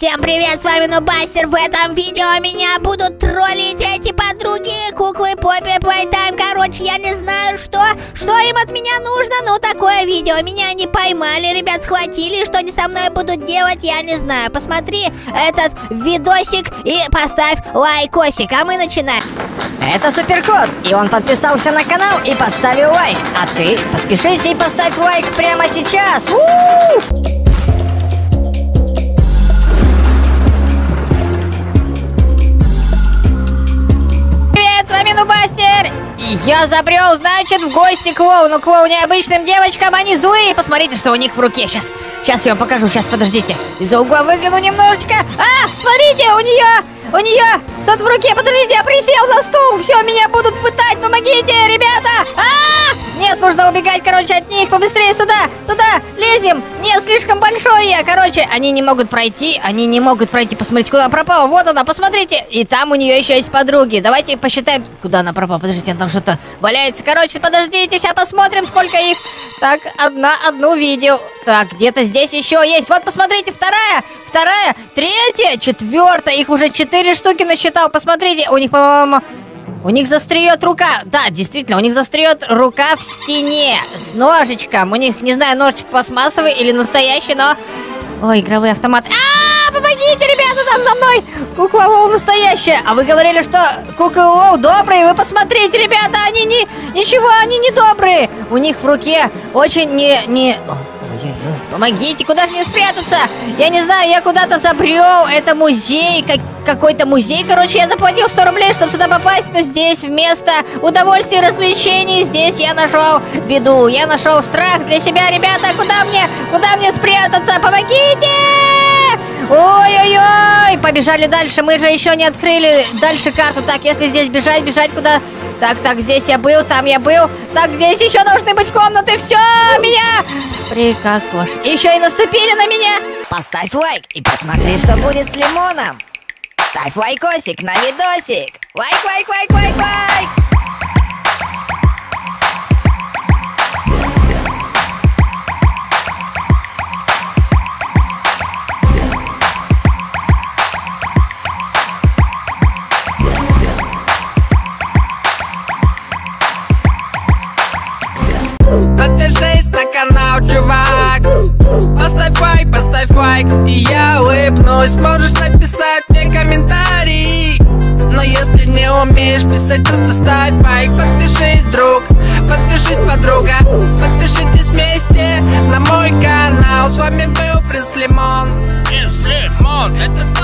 Всем привет, с вами Нубастер. В этом видео меня будут троллить эти подруги, куклы Poppy Playtime. Короче, я не знаю, что, что им от меня нужно, но такое видео. Меня не поймали, ребят, схватили. Что они со мной будут делать, я не знаю. Посмотри этот видосик и поставь лайкосик, а мы начинаем. Это Суперкот, и он подписался на канал и поставил лайк. А ты подпишись и поставь лайк прямо сейчас. У-у-у! Привет, Я забрел, значит, в гости к клоуну. Клоун необычным девочкам, они злые. Посмотрите, что у них в руке. Сейчас, сейчас я вам покажу. Сейчас, подождите. Из-за угла выгляну немножечко. А, смотрите, у нее, у нее что-то в руке. Подождите, я присел на стул. Все, меня будут пытать. Помогите, ребята. А, нужно убегать, короче, от них. Побыстрее сюда, сюда. Лезем. Нет, слишком большой я. Короче, они не могут пройти. Они не могут пройти. Посмотрите, куда пропала. Вот она, посмотрите. И там у нее еще есть подруги. Давайте посчитаем, куда она пропала. Подождите, там что-то валяется. Короче, подождите, сейчас посмотрим, сколько их. Так, одна, одну видел. Так, где-то здесь еще есть. Вот, посмотрите, вторая, вторая, третья, четвертая. Их уже четыре штуки насчитал. Посмотрите, у них, по-моему, у них застреет рука. Да, действительно, у них застреет рука в стене с ножичком. У них, не знаю, ножичек пластмассовый или настоящий, но... Ой, игровой автомат. А, помогите, ребята, там за мной! Кукла Воу настоящая. А вы говорили, что кукла Воу добрые. Вы посмотрите, ребята, они не... Ничего, они не добрые. У них в руке очень не... не... Помогите, куда же мне спрятаться? Я не знаю, я куда-то забрел. Это музей, как, какой-то музей. Короче, я заплатил 100 рублей, чтобы сюда попасть. Но здесь вместо удовольствия и развлечений, здесь я нашел беду. Я нашел страх для себя. Ребята, куда мне, куда мне спрятаться? Помогите! Ой-ой-ой! Побежали дальше, мы же еще не открыли дальше карту. Так, если здесь бежать, бежать куда? Так, так, здесь я был, там я был. Так, здесь еще должны быть комнаты. Все, меня... Прикакош. Еще и наступили на меня. Поставь лайк и посмотри, что будет с лимоном. Ставь лайкосик на видосик. Лайк, лайк, лайк, лайк, лайк. Подпишись на канал, чувак Поставь лайк, поставь лайк И я улыбнусь Можешь написать комментарий. Но если не умеешь писать, просто ставь лайк Подпишись, друг, подпишись, подруга. Подпишитесь вместе на мой канал. С вами был Принц Лимон Принц Лимон, это то